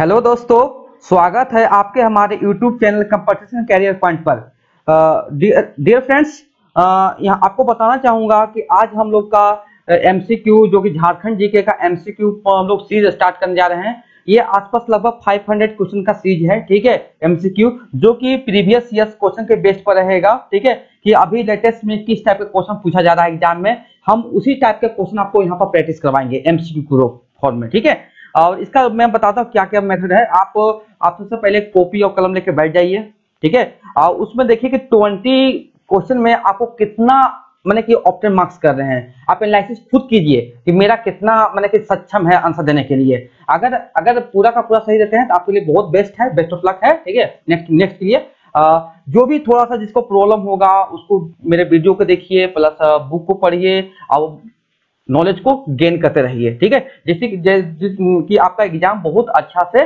Hello दोस्तों, स्वागत है आपके हमारे YouTube channel competition career point पर। डियर फ्रेंड्स यहाँ आपको बताना चाहूँगा कि आज हम लोग का एमसीक्यू जो कि झारखंड जीके का एमसीक्यू हम लोग सीरीज़ स्टार्ट करने जा रहे हैं, ये आसपास लगभग 500 क्वेश्चन का सीरीज़ है, ठीक है? एमसीक्यू जो कि प्रीवियस ईयर्स क्वेश्चन के बेस्ट पर रहेगा, ठीक है? कि अभी लेटेस्ट में किस टाइप का क्वेश्चन पूछा जा रहा है एग्ज़ाम में, हम उसी टाइप के क्वेश्चन आपको यहाँ पर प्रैक्टिस करवाएँगे एमसीक्यू फॉर्म में, ठीक है? और इसका मैं बताता हूँ क्या क्या मेथड है। आप आप सबसे पहले कॉपी और कलम लेके बैठ जाइए, ठीक है? और उसमें देखिए कि ट्वेंटी क्वेश्चन में आपको कितना, मैंने कि ऑप्शन मार्क्स कर रहे हैं। आप एनालिसिस खुद कीजिए कि मेरा कितना, मैंने कि सक्षम है आंसर देने के लिए। अगर अगर पूरा का पूरा सही देते हैं तो आपके लिए बहुत बेस्ट है बेस्ट ऑफ़ लक है, ठीक है? नेक्स्ट नेक्स्ट के लिए। जो भी थोड़ा सा जिसको प्रॉब्लम होगा, उसको मेरे वीडियो को देखिए प्लस बुक को पढ़िए, और नॉलेज को गेन करते रहिए, ठीक है? जिससे कि आपका एग्ज़ाम बहुत अच्छा से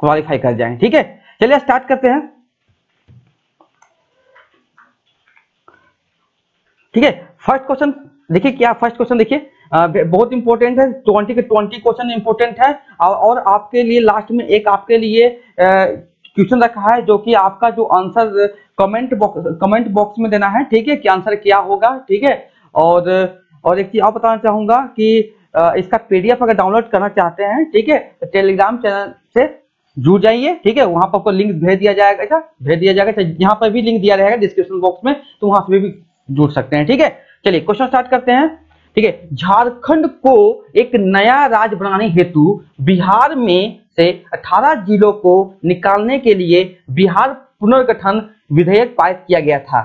क्वालिफाई कर जाए, ठीक है? चलिए स्टार्ट करते हैं। ठीक है? फ़र्स्ट क्वेश्चन देखिए क्या फ़र्स्ट क्वेश्चन देखिए बहुत इंपॉर्टेंट है ट्वेंटी के ट्वेंटी क्वेश्चन इंपॉर्टेंट है और आपके लिए लास्ट में एक आपके लिए क्वेश्चन रखा है, जो कि आपका जो answer comment box comment box में देना है, ठीक है? कि आंसर क्या होगा, ठीक है? और और एक चीज़ और बताना चाहूँगा कि इसका पीडीएफ अगर डाउनलोड करना चाहते हैं, ठीक है तो टेलीग्राम चैनल से जुड़ जाइए, ठीक है, वहाँ पर आपको लिंक भेज दिया जाएगा अच्छा भेज दिया जाएगा यहाँ पर भी लिंक दिया रहेगा डिस्क्रिप्शन बॉक्स में तो वहाँ से भी जुड़ सकते हैं, ठीक है। चलिए क्वेश्चन स्टार्ट करते हैं, ठीक है, झारखंड को एक नया राज्य बनाने हेतु बिहार में से 18 जिलों को निकालने के लिए बिहार पुनर्गठन विधेयक पारित किया गया था।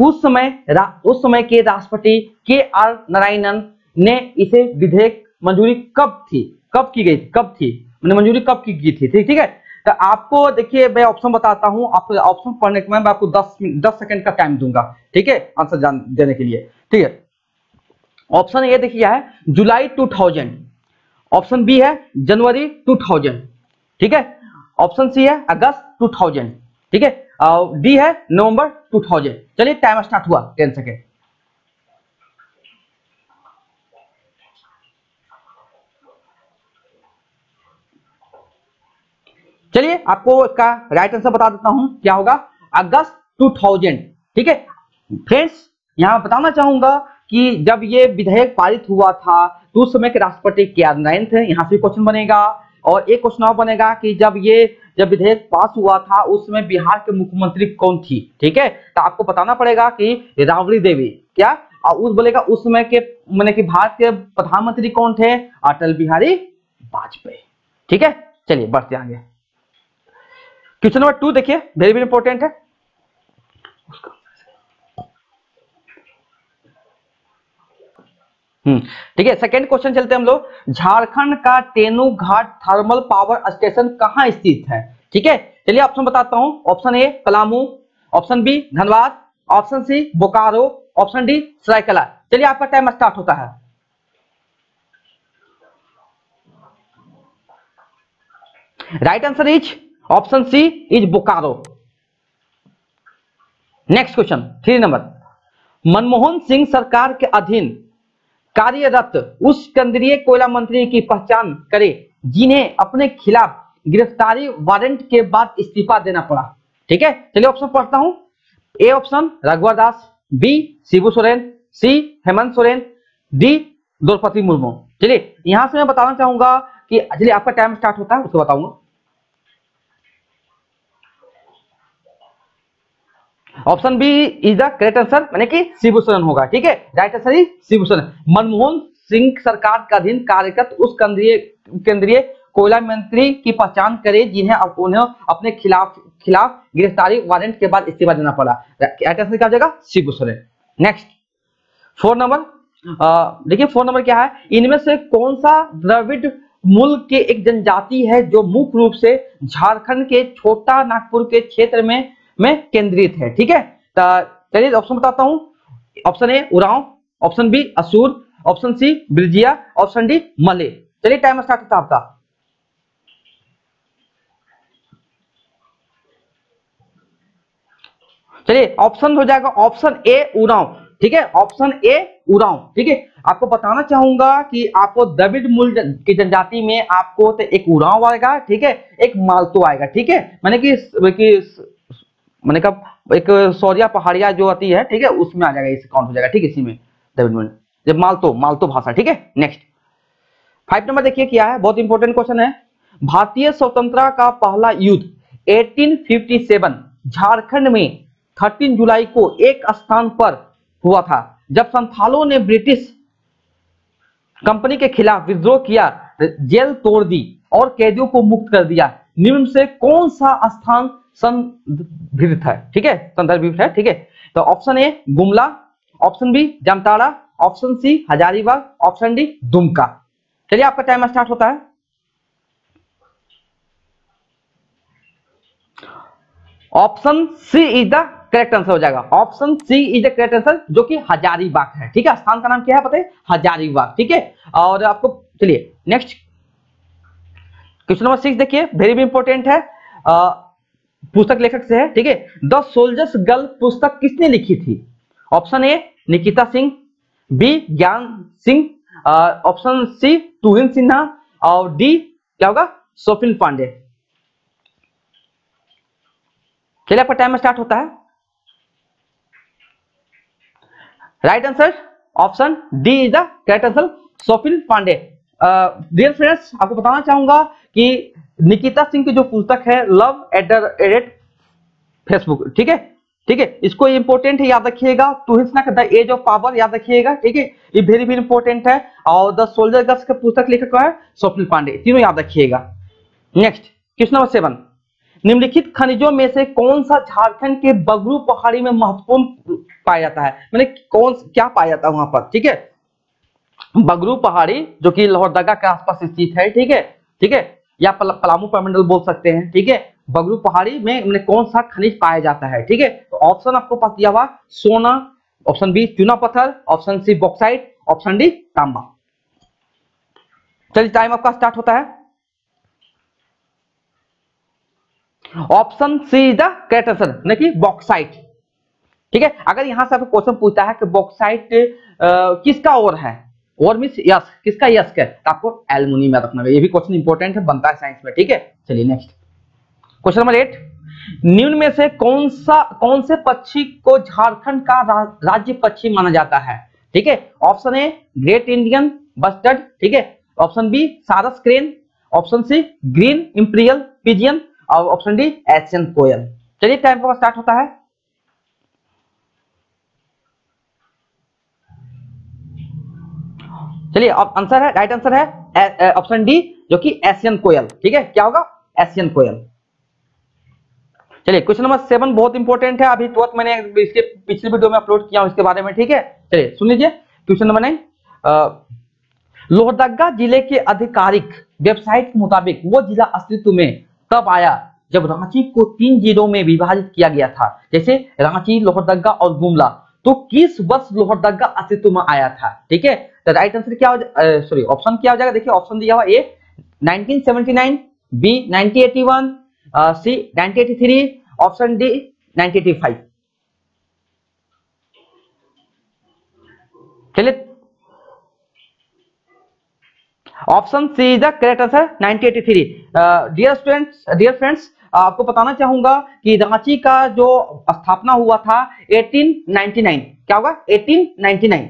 उस समय उस समय के राष्ट्रपति के आर नारायणन ने इसे विधेयक मंजूरी कब थी? कब की गई कब थी? मैंने मंजूरी कब की गई थी? ठीक है? तो आपको देखिए, मैं ऑप्शन बताता हूँ। आपको ऑप्शन पढ़ने के मैं आपको 10 10 सेकंड का टाइम दूँगा। ठीक है? आंसर जान, देने के लिए। ठीक है? ऑप्शन ए देखिए है जुलाई 2000 ऑप्शन बी है जनवरी 2000 ठीक है? ऑप्शन सी है अगस्त 2000 ठीक है? डी है नवंबर 2000 चलिए टाइम स्टार्ट हुआ टेन सेकेंड चलिए आपको इसका राइट आंसर बता देता हूँ, क्या होगा? अगस्त 2000 ठीक है? फ्रेंड्स यहाँ बताना चाहूँगा कि जब ये विधेयक पारित हुआ था तो उस समय के राष्ट्रपति के आर नारायण थे, यहाँ से क्वेश्चन बनेगा और एक क्वेश्चन और बनेगा कि जब ये जब विधेयक पास हुआ था, उस समय बिहार के मुख्यमंत्री कौन थी? ठीक है? तो आपको बताना पड़ेगा कि राबड़ी देवी, क्या? और उस बोलेगा, उस समय के, मैंने कि भारत के प्रधानमंत्री कौन थे? अटल बिहारी वाजपेयी। ठीक है? चलिए, बढ़ते आगे। क्वेश्चन नंबर टू देखिए वेरी वेरी इंपॉर्टेंट है उसका हम्म, ठीक है सेकेंड क्वेश्चन चलते हैं हम लोग। झारखंड का तेनू घाट थर्मल पावर स्टेशन कहाँ स्थित है? ठीक है, चलिए ऑप्शन बताता हूँ। Option A Palamu. Option B Dhanbad. Option C Bokaro. Option D Saraikela. चलिए, आपका टाइम स्टार्ट होता है। Right answer is option C is Bokaro. Next question three number Manmohan Singh सरकार के अधीन कार्यरत उस केंद्रीय कोयला मंत्री की पहचान करे, जिन्हें अपने खिलाफ गिरफ्तारी वारंट के बाद इस्तीफा देना पड़ा। ठीक है? चलिए ऑप्शन पढ़ता हूँ। A option Raghubar Das B Shibu Soren C Hemant Soren D Draupadi Murmu. चलिए, यहाँ से मैं बताना चाहूँगा कि, चलिए आपका टाइम स्टार्ट होता है, उसको बताऊँगा। Option B is the correct answer मैंने कि शिबू होगा, ठीक है? Right answer is Manmohan Singh सरकार का अधीन कार्यरत उस केंद्रीय केंद्रीय कोयला मंत्री की पहचान करे, जिन्हें उन्हें अपने खिलाफ खिलाफ गिरफ्तारी वारंट के बाद इस्तीफा देना पड़ा। राइट आंसर क्या जाएगा? शिबू नेक्स्ट फोर नंबर देखिए फोर नंबर क्या है? इनमें से कौन सा द्रविड मूल के एक जनजाति है, जो मुख्य रूप से झारखंड के छोटा नागपुर के क्षेत्र में में केंद्रित है ठीक है? चलिए ऑप्शन बताता हूँ। Option A Oraon. Option B Asur. Option C Birjia option D मले। चलिए टाइम स्टार्ट होता आपका। चलिए ऑप्शन हो जाएगा ऑप्शन ए उराव। ठीक है? Option A Oraon. ठीक है? आपको बताना चाहूँगा कि आपको द्रविड मूल की जनजाति में आपको तो एक उराव आएगा ठीक है? एक मालतो आएगा ठीक है? मैंने कि, मैंने कहा, एक सौरिया पहाड़िया जो आती है, ठीक है, उसमें आ जाएगा इस काउंट हो जाएगा, ठीक है, इसी में जब मालतो मालतो भाषा, ठीक है नेक्स्ट फाइव नंबर देखिए, क्या है? बहुत इंपॉर्टेंट क्वेश्चन है। भारतीय स्वतंत्रता का पहला युद्ध 1857 झारखंड में 13 जुलाई को एक स्थान पर हुआ था। जब संथालों ने ब्रिटिश कंपनी के खिलाफ विद्रोह किया, जेल तोड़ दी और कैदियों को मुक्त कर दिया। निम्न से कौन सा स्थान संदर्भित है, ठीक है? संदर्भित है, ठीक है? तो option A Gumla. Option B Jamtara. Option C Hazaribagh. Option D Dumka. चलिए, आपका टाइम स्टार्ट होता है। Option C is the correct answer हो जाएगा। Option C is the correct answer जो कि हजारीबाग है, ठीक है? स्थान का नाम क्या है पता है? हजारीबाग, ठीक है? और आपको, चलिए नेक्स्ट क्वेश्चन नंबर सिक्स देखिए वेरी भी इंपॉर्टेंट है पुस्तक लेखक से है, ठीक है? द सोल्जर्स गर्ल पुस्तक किसने लिखी थी? Option A Nikita Singh B Gyan Singh option C Tuhin Sinha और डी क्या होगा? सोफिन पांडे चलिए, आपका टाइम स्टार्ट होता है। Right answer option D is the correct answer Sofin Pandey dear friends आपको बताना चाहूँगा कि निकिता सिंह की जो पुस्तक है लव एट रेट फेसबुक ठीक है? ठीक है? इसको इंपॉर्टेंट है, याद रखिएगा। To the edge of power याद रखिएगा, ठीक है? ये वेरी वेरी इंपॉर्टेंट है। और द सोल्जर गर्ल्स का पुस्तक लेखक है स्वप्निल पांडे तीनों याद रखिएगा। नेक्स्ट क्वेश्चन नंबर सेवन निम्नलिखित खनिजों में से कौन सा झारखंड के बगरू पहाड़ी में महत्वपूर्ण पाया जाता है? मैंने कौन क्या पाया जाता है वहाँ पर, ठीक है? बगरू पहाड़ी, जो कि लोहरदगा के आसपास स्थित है, ठीक है? ठीक है? या पल, पलामू परमंडल बोल सकते हैं ठीक है? बगरू पहाड़ी में कौन सा खनिज पाया जाता है ठीक है? तो ऑप्शन आपको पास दिया हुआ सोना ऑप्शन बी चूना पत्थर option C bauxite option D तांबा। चलिए टाइम आपका स्टार्ट होता है। Option C is the correct answer नहीं बॉक्साइट ठीक है? अगर यहाँ से आपको क्वेश्चन पूछता है कि बॉक्साइट किसका और है और मीन यस किसका यस का तो आपको एलमुनी में रखना ये भी क्वेश्चन इंपॉर्टेंट है बनता है साइंस में ठीक है? चलिए नेक्स्ट क्वेश्चन नंबर एट निम्न में से कौन सा कौन से पक्षी को झारखंड का रा, राज्य पक्षी माना जाता है? ठीक है? Option A great Indian bustard ठीक है? Option B sarus crane option C green imperial pigeon और ऑप्शन डी एशियन कोयल चलिए टाइम का स्टार्ट होता है। चलिए, अब आंसर है राइट आंसर है ऑप्शन डी जो कि एशियन कोयल ठीक है? क्या होगा? एशियन कोयल चलिए क्वेश्चन नंबर सेवन बहुत इंपॉर्टेंट है, अभी तुरंत मैंने इसके पिछले वीडियो में अपलोड किया हूँ इसके बारे में, ठीक है? चलिए, सुन लीजिए क्वेश्चन नंबर नाइन लोहरदगा ज़िले के आधिकारिक वेबसाइट के मुताबिक वो जिला अस्तित्व में तब आया जब रांची को तीन जिलों में विभाजित किया गया था, जैसे रांची, लोहरदगा और गुमला। तो किस वर्ष लोहरदगा अस्तित्व में आया था, ठीक है? तो राइट आंसर क्या हो सॉरी ऑप्शन क्या हो जाएगा? देखिए ऑप्शन दिया हुआ A 1979 B 1981 C 1983 option D 1985 चलिए option C is the correct answer 1983 dear students dear friends आपको बताना चाहूँगा कि रांची का जो स्थापना हुआ था 1899 क्या होगा 1899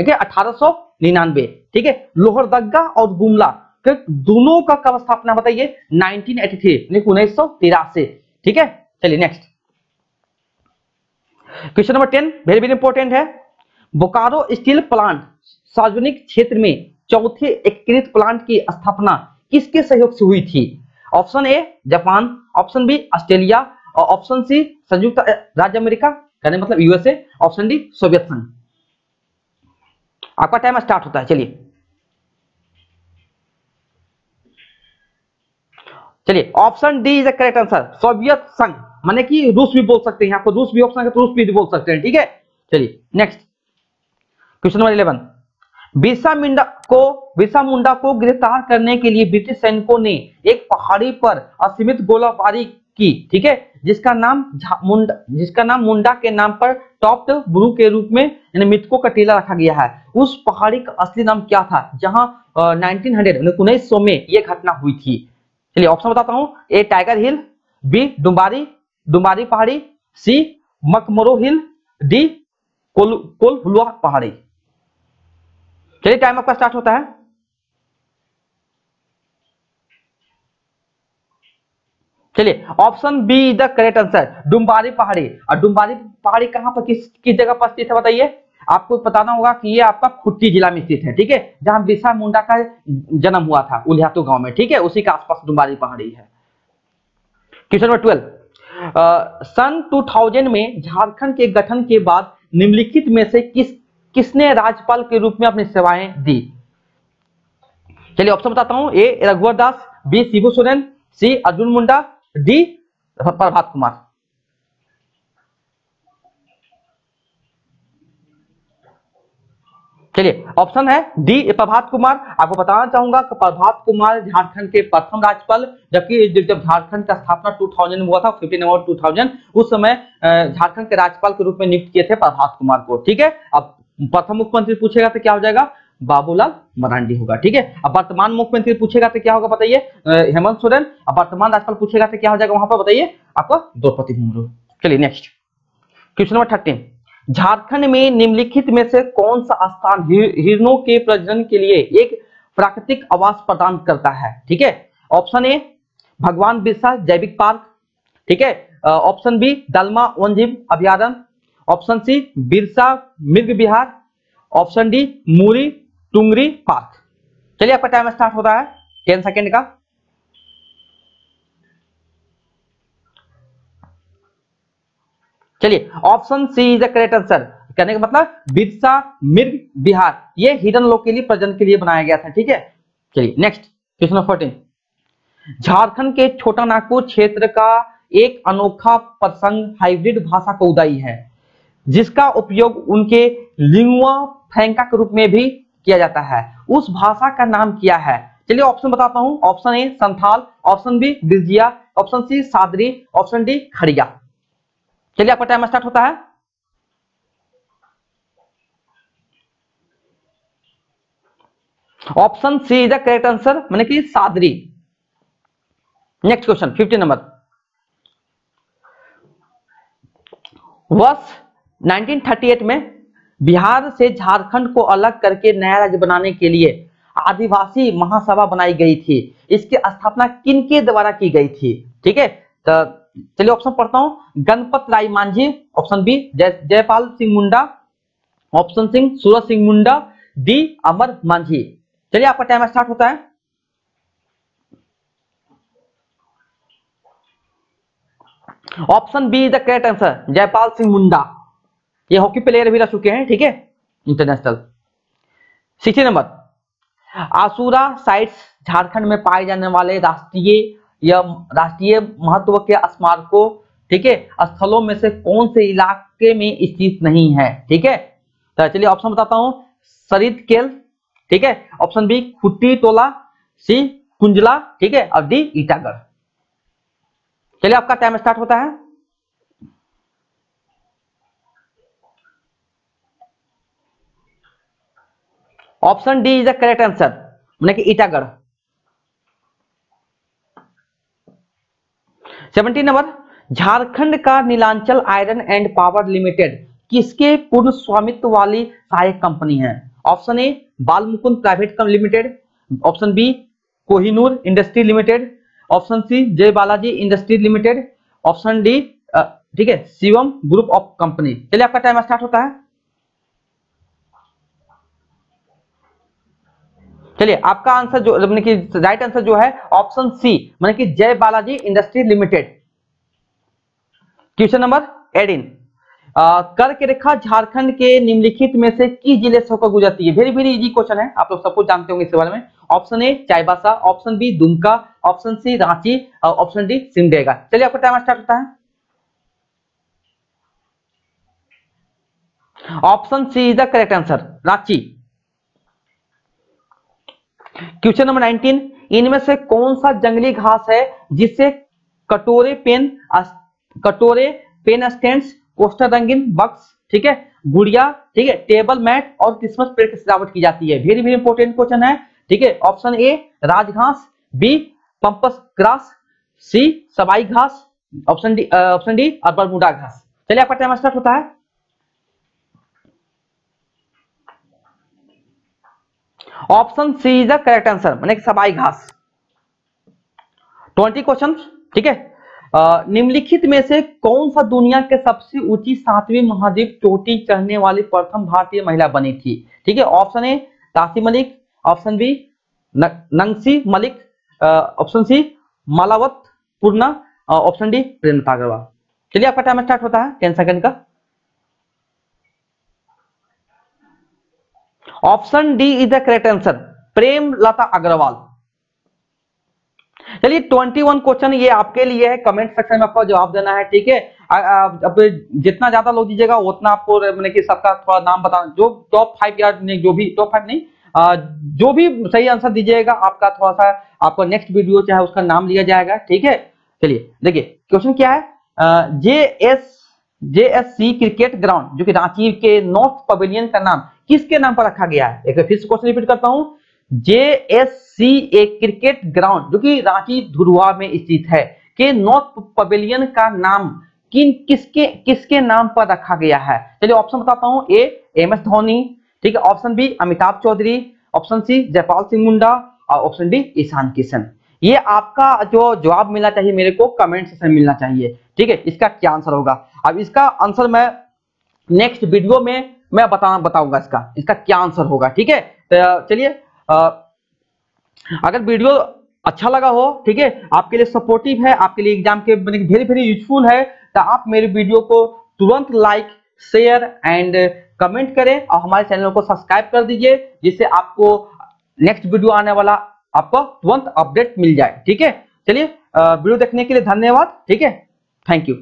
ठीक है, अठारह ठीक है लोहरदगा और गुमला के दोनों का कब स्थापना बताइए? 1983 उन्नीस सौ तिरासी, ठीक है? चलिए next question number ten very very important है। बोकारो स्टील प्लांट, सार्वजनिक क्षेत्र में चौथे एकीकृत प्लांट की स्थापना किसके सहयोग से हुई थी? Option A, Japan, option B, Australia, और ऑप्शन सी, संयुक्त राज्य अमेरिका कहने मतलब यूएसए, ऑप्शन डी, सोवियत संघ। आपका टाइम स्टार्ट होता है, चलिए। चलिए option D is the correct answer Soviet संघ, माने कि रूस भी बोल सकते हैं, आपको रूस भी ऑप्शन है तो रूस भी बोल सकते हैं, ठीक है? चलिए next question number eleven Birsa Munda को, बिरसा मुंडा को गिरफ़्तार करने के लिए ब्रिटिश सैनिकों ने एक पहाड़ी पर असीमित गोलाबारी की, ठीक है? जिसका नाम मुंडा, जिसका नाम मुंडा के नाम पर टॉप ब्रू के रूप में, यानी मृतकों का टीला रखा गया है। उस पहाड़ी का असली नाम क्या था? जहाँ नाइनटीन हंड्रेड उन्नीस सौ में यह घटना हुई थी। चलिए ऑप्शन बताता हूँ। ए, टाइगर हिल, बी डुम्बारी डुम्बारी पहाड़ी, सी, मकमरो हिल, डी, कोल, कोलहुआ पहाड़ी। चलिए, टाइम आपका स्टार्ट होता है। चलिए option B the correct answer Dumbari पहाड़ी। और डुम्बारी पहाड़ी कहाँ पर, किस किस जगह पर स्थित है बताइए? आपको बताना होगा कि ये आपका खुट्टी जिला में स्थित है, ठीक है? जहाँ बिरसा मुंडा का जन्म हुआ था, उलियातू गाँव में, ठीक है? उसी के आसपास डुम्बारी पहाड़ी है। क्वेश्चन नंबर ट्वेल्व सन 2000 में झारखंड के गठन के बाद निम्नलिखित में से किस, किसने राज्यपाल के रूप में अपनी सेवाएँ दी? चलिए ऑप्शन बताता हूँ। A, Raghubar Das, B Shibu Soren C, Arjun Munda D? Prabhat Kumar. चलिए, ऑप्शन है डी, प्रभात कुमार। आपको बताना चाहूँगा कि प्रभात कुमार झारखंड के प्रथम राज्यपाल, जबकि जब झारखंड का स्थापना 2000 में हुआ था 15 नवंबर 2000 उस समय झारखंड के राज्यपाल के रूप में नियुक्त किए थे प्रभात कुमार को, ठीक है? अब प्रथम मुख्यमंत्री पूछेगा तो क्या हो जाएगा? बाबूलाल मरांडी होगा, ठीक है? अब वर्तमान मुख्यमंत्री पूछेगा तो क्या होगा बताइए? हेमंत सोरेन। अब वर्तमान राज्यपाल पूछेगा तो क्या हो जाएगा वहाँ पर बताइए? आपका द्रौपदी मुर्मू चलिए next question number thirteen Jharkhand में निम्नलिखित में से कौन सा स्थान हिरणों के प्रजनन के लिए एक प्राकृतिक आवास प्रदान करता है? ठीक है? ऑप्शन ए भगवान बिरसा जैविक पार्क। ठीक है? ऑप्शन बी दलमा वनजीव अभ्यारण option C Birsa Mrig Vihar. Option D Muri Tungri park. चलिए, आपका टाइम स्टार्ट होता है। टेन सेकेंड का। चलिए option C is the correct answer कहने का मतलब बिरसा, मिर्ग, बिहार। ये हिडन लोग के लिए प्रजन के लिए बनाया गया था, ठीक है? चलिए next question number fourteen Jharkhand के छोटा नागपुर क्षेत्र का एक अनोखा प्रसंग हाइब्रिड भाषा का उदाई है, जिसका उपयोग उनके लिंगुआ फैंका के रूप में भी किया जाता है। उस भाषा का नाम क्या है। चलिए ऑप्शन बताता हूँ। Option A Santhal. Option B Birjia option C Sadri. Option D Kharia. चलिए, आपका टाइम स्टार्ट होता है। Option C is the correct answer मैंने कि Sadri. Next question fifty number वर्ष 1938 में बिहार से झारखंड को अलग करके नया राज्य बनाने के लिए आदिवासी महासभा बनाई गई थी। इसकी स्थापना किन के द्वारा की गई थी? ठीक है तो चलिए ऑप्शन पढ़ता हूँ। Ganpat Rai Manjhi option B Jai Jaipal Singh Munda option Singh Suraj Singh Munda D Amar Manjhi. चलिए, आपका टाइम स्टार्ट होता है। Option B is the correct answer Jaipal Singh Munda. ये हॉकी प्लेयर भी रह चुके हैं, ठीक है? International sixty number. Asura sites Jharkhand में पाए जाने वाले राष्ट्रीय या राष्ट्रीय महत्व के स्मारकों, ठीक है? स्थलों में से कौन से इलाके में स्थित नहीं है, ठीक है? तो चलिए ऑप्शन बताता हूँ। सरित केल, ठीक है? Option B Khunti Tola C Kunjla, ठीक है? और डी ईटागढ़। चलिए आपका टाइम स्टार्ट होता है। Option D is the correct answer मैंने कि ईटागढ़ सेवनटीन नंबर झारखंड का Nilanchal iron and power limited किसके पूर्ण स्वामित्व वाली सहायक कंपनी है? Option A Bal Mukund private limited option B Kohinoor industry limited option C Jai Balaji industry limited option D ठीक है शिवम ग्रुप ऑफ़ कंपनी चलिए आपका टाइम स्टार्ट होता है। चलिए, आपका आंसर जो मतलब कि राइट आंसर जो है ऑप्शन सी मतलब कि Jai Balaji industry limited question number eighteen कर्क रेखा झारखंड के निम्नलिखित में से किस ज़िले से होकर गुजरती है? वेरी वेरी इजी क्वेश्चन है। आप लोग सब कुछ जानते होंगे इस बारे में। Option A Chaibasa. Option B Dumka. Option C Ranchi. और ऑप्शन डी सिमडेगा। चलिए, आपका टाइम स्टार्ट होता है। Option C is the correct answer Ranchi. Question number 19 इनमें से कौन सा जंगली घास है जिसे कटोरे पेन कटोरे पेन स्टैंड कोस्टर रंगीन बक्स, ठीक है, गुड़िया, ठीक है, टेबल मैट और क्रिसमस पेड़ की सजावट की जाती है। वेरी वेरी इंपॉर्टेंट क्वेश्चन है, ठीक है option A राजघास B pampas grass C sabai घास ऑप्शन डी ऑप्शन डी और बरमुडा घास। चलिए, आपका टाइम स्टार्ट होता है। Option C is the correct answer मैंने सबाई घास। ट्वेंटी क्वेश्चन ठीक है? निम्नलिखित में से कौन सा दुनिया के सबसे ऊँची सातवीं महाद्वीप चोटी चढ़ने वाली प्रथम भारतीय महिला बनी थी? ठीक है option A Tashi Malik option B Nungshi Malik option C Malavath, Purna option D Premlata Agarwal. चलिए आपका टाइम स्टार्ट होता है टेन सेकंड का। Option D is the correct answer Prem Lata Agarwal चलिए 21 क्वेश्चन ये आपके लिए है। कमेंट सेक्शन में आपको जवाब देना है, ठीक है? अब जितना ज़्यादा लोग दीजिएगा, उतना आपको मैंने कि सबका थोड़ा नाम बताना जो टॉप फाइव या नहीं, जो भी टॉप फाइव नहीं जो भी सही आंसर दीजिएगा, आपका थोड़ा सा, आपका नेक्स्ट वीडियो चाहे उसका नाम लिया जाएगा, ठीक है? चलिए, देखिए क्वेश्चन क्या है? J S J S C cricket ground जो कि रांची के नॉर्थ पवेलियन का नाम, किसके नाम पर रखा गया है? एक फिर क्वेश्चन रिपीट करता हूँ। J S C A cricket ground जो कि रांची धुरुआ में स्थित है, के नॉर्थ पवेलियन का नाम किन, किसके किसके नाम पर रखा गया है? चलिए ऑप्शन बताता हूँ। ए एम एस धोनी ठीक है? Option B Amitabh Chaudhary option C Jaipal Singh Munda, और ऑप्शन डी ईशान किशन। ये आपका जो जवाब मिलना चाहिए, मेरे को कमेंट सेक्शन मिलना चाहिए, ठीक है? इसका क्या आंसर होगा? अब इसका आंसर मैं नेक्स्ट वीडियो में मैं बता, बताऊँगा इसका। इसका क्या आंसर होगा, ठीक है? तो चलिए अगर वीडियो अच्छा लगा हो, ठीक है, आपके लिए सपोर्टिव है, आपके लिए एग्ज़ाम के वेरी वेरी यूजफुल है तो आप मेरे वीडियो को तुरंत लाइक शेयर एंड कमेंट करें और हमारे चैनल को सब्सक्राइब कर दीजिए, जिससे आपको नेक्स्ट वीडियो आने वाला आपको तुरंत अपडेट मिल जाए, ठीक है? चलिए वीडियो देखने के लिए धन्यवाद, ठीक है? Thank you